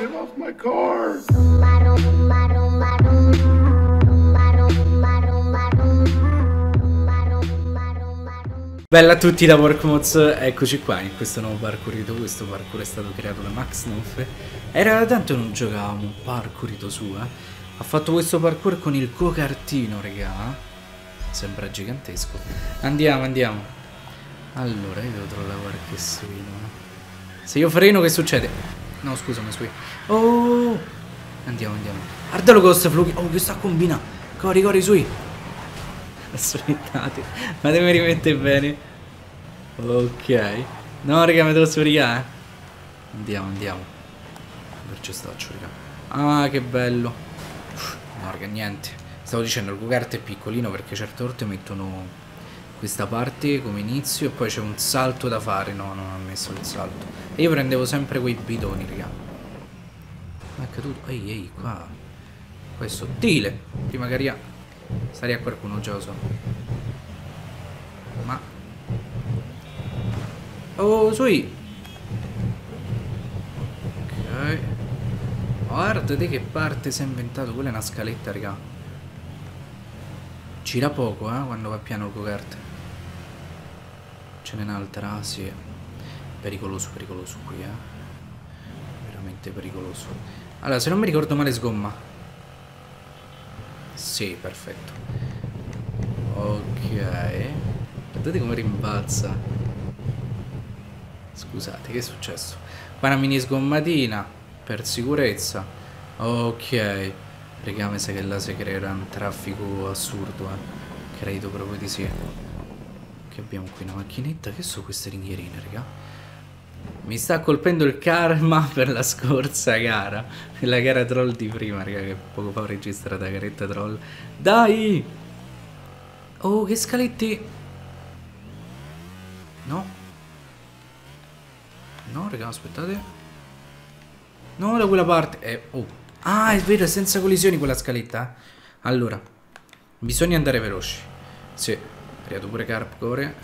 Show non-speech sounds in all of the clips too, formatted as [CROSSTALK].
They lost my car. Bella a tutti da Workmods, eccoci qua in questo nuovo parkourito, questo parkour è stato creato da Max Nuff Era da tanto non giocavamo un parkourito su, eh Ha fatto questo parkour con il go-kartino, regà Sembra gigantesco Andiamo, andiamo Allora, io devo trovare qualche suino. Se io freno che succede? No, scusami, sui Oh Andiamo, andiamo Guardalo Ghost Flugi, oh che sta combinando Cori, cori, sui [LAUGHS] Aspettate, ma devo rimettere bene. Ok. No, raga, mi devo sbrigare. Andiamo, andiamo. Per ci staccio, raga. Ah, che bello. No, raga, niente. Stavo dicendo, il go-kart è piccolino perché certe volte mettono questa parte come inizio e poi c'è un salto da fare. No, non ho messo il salto. E io prendevo sempre quei bidoni, raga. Ma è caduto. Ehi, ehi, qua. Qua è sottile. Prima che arriva Stare a qualcuno già lo so. Ma... Oh, sui! Ok. Guardate che parte si è inventato. Quella è una scaletta, raga. Gira poco, eh, quando va piano il go-kart. Ce n'è un'altra, sì. Pericoloso, pericoloso qui, eh. Veramente pericoloso. Allora, se non mi ricordo male sgomma. Sì, perfetto. Ok. Guardate come rimbalza. Scusate, che è successo? Qua una mini sgommatina. Per sicurezza. Ok. Regame sa che là si creerà un traffico assurdo, eh. Credo proprio di sì. Che abbiamo qui? Una macchinetta? Che sono queste ringhierine, raga? Mi sta colpendo il karma [LAUGHS] per la scorsa gara. La gara troll di prima, raga, che poco fa ho registrato la garetta troll. Dai! Oh, che scaletti! No. No, raga, aspettate. No, da quella parte. Eh, oh. Ah, è vero, è senza collisioni quella scaletta. Allora, bisogna andare veloci. Sì, arrivato pure Carpcore.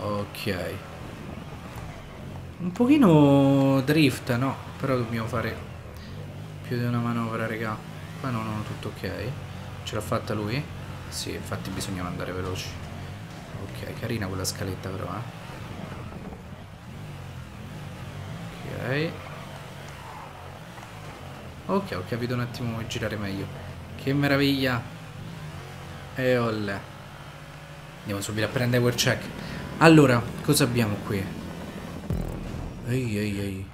Ok. Un pochino drift, no? Però dobbiamo fare più di una manovra, raga. Qua no, no, tutto ok. Ce l'ha fatta lui? Sì, infatti bisognava andare veloci. Ok, carina quella scaletta però, eh. Ok. Ok, ho capito un attimo come girare meglio. Che meraviglia. E olle. Andiamo subito a prendere quel check. Allora, cosa abbiamo qui? Ehi, ehi, ehi.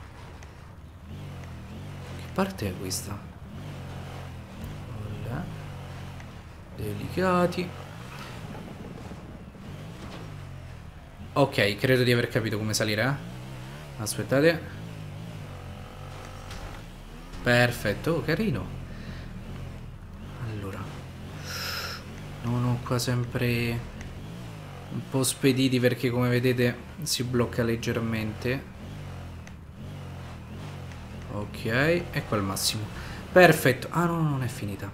Che parte è questa? Là. Delicati. Ok, credo di aver capito come salire, eh? Aspettate. Perfetto, oh, carino. Allora. Non ho qua sempre un po' spediti perché come vedete si blocca leggermente. Ok, ecco al massimo. Perfetto. Ah no, non è finita.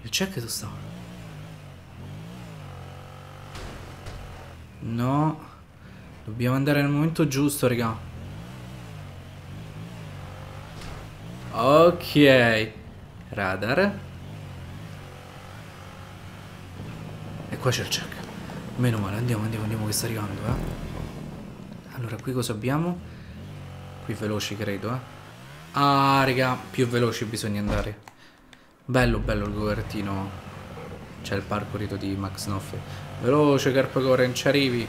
Il check dove sta? No. Dobbiamo andare nel momento giusto, raga. Ok. Radar. Qua c'è il check. Meno male, andiamo, andiamo, andiamo che sta arrivando, eh. Allora, qui cosa abbiamo? Qui veloci, credo, eh. Ah, raga, più veloci bisogna andare. Bello, bello il govertino. C'è il parkourito di Max Noffe. Veloce, Carpagore, non ci arrivi.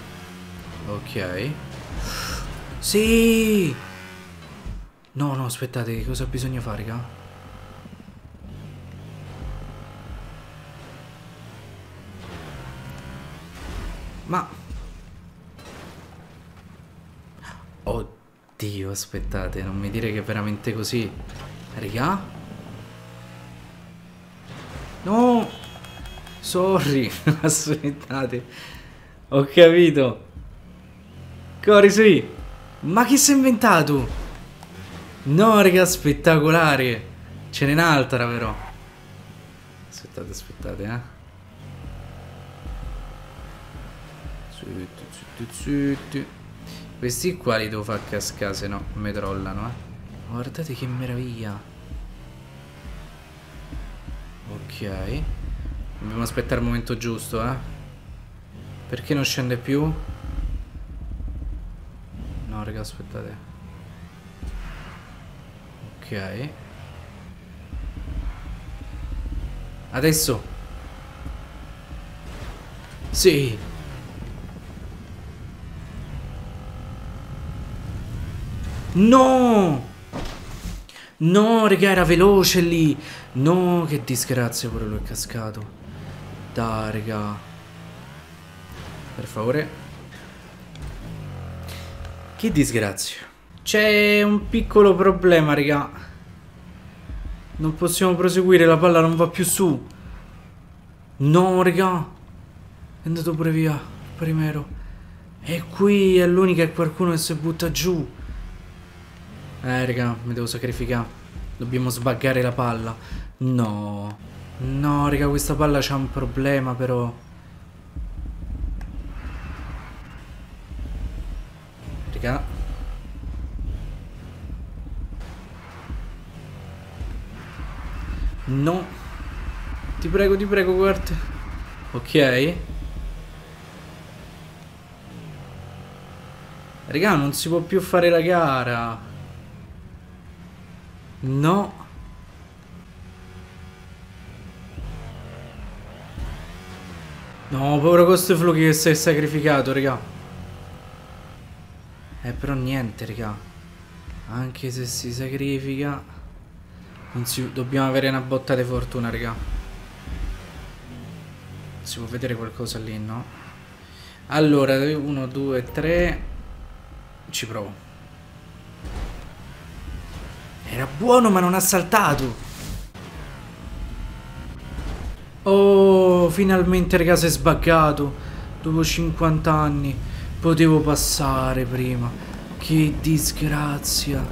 Ok. Sì! No, no, aspettate, cosa bisogna fare, raga? Ma... Oddio. Dio, aspettate, non mi dire che è veramente così. Raga? No! Sorry, [LAUGHS] aspettate. Ho capito. Cori, sì. Ma chi si è inventato? No, raga, spettacolare. Ce n'è un'altra, però. Aspettate, aspettate, eh. Zitti, zitti, zitti. Questi qua li devo far cascare, se no mi trollano, eh. Guardate che meraviglia. Ok. Dobbiamo aspettare il momento giusto, eh. Perché non scende più? No, raga, aspettate. Ok. Adesso. Sì. No! No, raga, era veloce lì. No, che disgrazia, pure lui è cascato. Dai, raga. Per favore. Che disgrazia. C'è un piccolo problema, raga. Non possiamo proseguire, la palla non va più su. No, raga. È andato pure via. Primero. E qui è l'unica che qualcuno che si butta giù. Eh, raga, mi devo sacrificare. Dobbiamo sbaggare la palla. No. No, raga, questa palla c'ha un problema, però. Raga. No. Ti prego, ti prego, guarda. Ok. Raga, non si può più fare la gara. No. No, povero Costeflu che si è sacrificato, raga. Eh, però niente, raga. Anche se si sacrifica... Non si... Dobbiamo avere una botta di fortuna, raga. Si può vedere qualcosa lì, no? Allora, 1, 2, 3... Ci provo. Era buono ma non ha saltato. Oh, finalmente raga si è sbaggato. Dopo 50 anni. Potevo passare prima. Che disgrazia.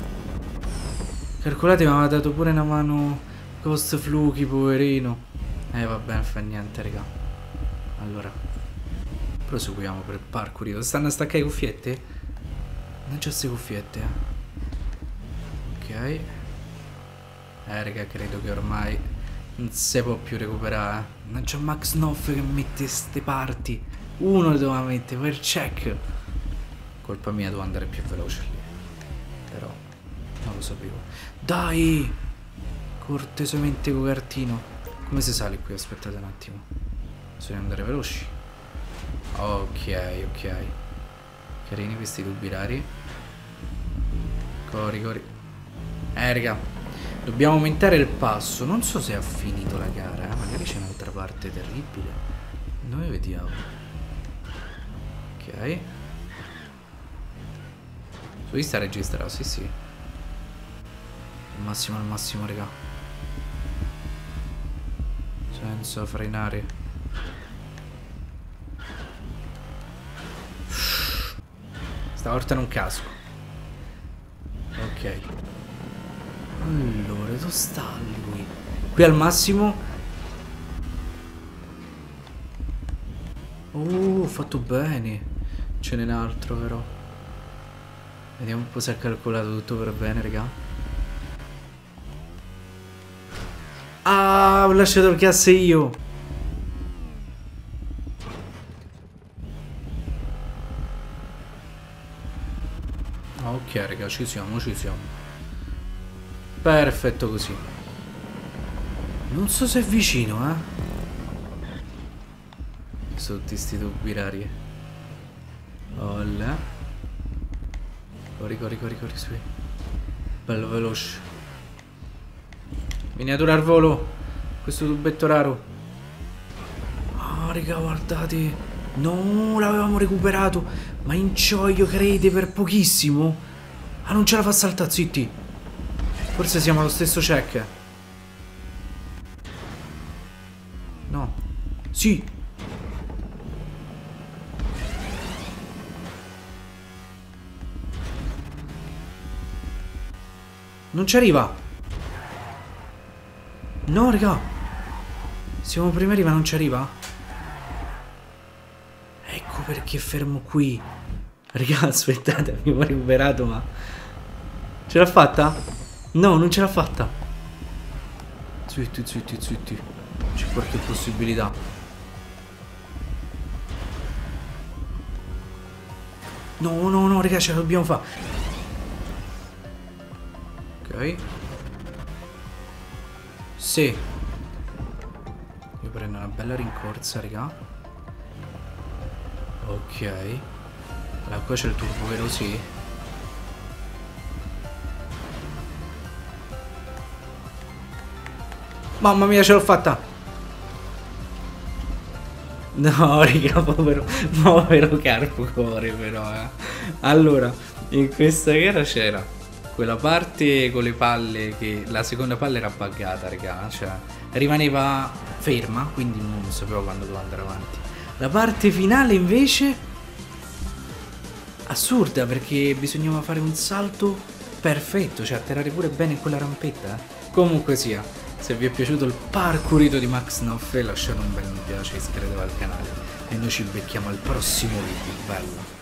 Calcolate mi aveva dato pure una mano Ghost Fluky, poverino. Eh vabbè, non fa niente, raga. Allora. Proseguiamo per il parkour. Stanno a staccare le cuffiette? Non c'è queste cuffiette, eh. Eh, raga, credo che ormai non si può più recuperare. Non c'è Max Noff che mette ste parti. Uno le doveva mettere per check. Colpa mia, devo andare più veloce lì. Però non lo sapevo. Dai! Cortesemente copertino. Come si sale qui? Aspettate un attimo. Bisogna andare veloci. Ok, ok. Carini questi tubi rari. Cori, cori. Eh, raga. Dobbiamo aumentare il passo. Non so se ha finito la gara. Eh? Magari c'è un'altra parte terribile. Noi vediamo. Ok. Su sta registrato, sì sì. Al massimo, al massimo, raga. Senza frenare. Stavolta non casco. Ok. Allora, dove sta lui? Qui al massimo. Oh, fatto bene. Ce n'è un altro però. Vediamo un po' se ha calcolato tutto per bene, raga. Ah, ho lasciato il gas io. Ok, raga, ci siamo, ci siamo. Perfetto così. Non so se è vicino, eh. Tutti sti tubi rari. Olla. Corri, corri, corri, corri, su. Bello veloce. Miniatura al volo. Questo tubetto raro. Oh, raga, guardate. No, l'avevamo recuperato. Ma in cioio, crede, per pochissimo. Ah, non ce la fa saltare, zitti. Forse siamo allo stesso check. No. Sì. Non ci arriva. No, raga. Siamo primeri ma non ci arriva. Ecco perché fermo qui. Raga, [LAUGHS] aspettate, abbiamo recuperato ma... Ce l'ha fatta? No, non ce l'ha fatta. Zitti, zitti, zitti. C'è qualche possibilità. No, no, no, raga, ce la dobbiamo fare. Ok. Sì. Io prendo una bella rincorsa, raga. Ok. Allora, qua c'è il turbo, vero? Sì. Mamma mia, ce l'ho fatta! No, [LAUGHS] raga, povero, povero Carpocore però, eh. Allora, in questa gara c'era quella parte con le palle che la seconda palla era buggata, raga, cioè rimaneva ferma, quindi non sapevo quando dovevo andare avanti. La parte finale invece assurda perché bisognava fare un salto perfetto, cioè atterrare pure bene quella rampetta. eh. Comunque sia, se vi è piaciuto il parkourito di Max Noffe lasciate un bel mi piace iscrivetevi al canale e noi ci becchiamo al prossimo video, bello.